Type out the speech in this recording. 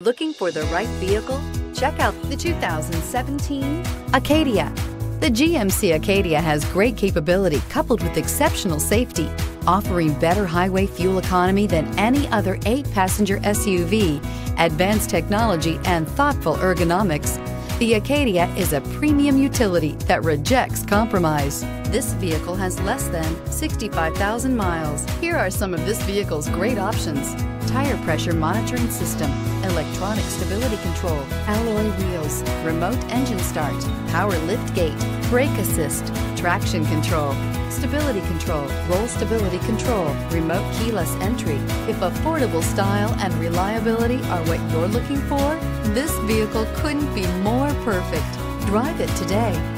Looking for the right vehicle? Check out the 2017 Acadia. The GMC Acadia has great capability coupled with exceptional safety, offering better highway fuel economy than any other eight passenger SUV, advanced technology, and thoughtful ergonomics. The Acadia is a premium utility that rejects compromise. This vehicle has less than 65,000 miles. Here are some of this vehicle's great options tire pressure monitoring system, electronic stability control, alloy wheels, remote engine start, power lift gate, brake assist, traction control, stability control, roll stability control, remote keyless entry. If affordable style and reliability are what you're looking for, this vehicle couldn't be more perfect. Drive it today.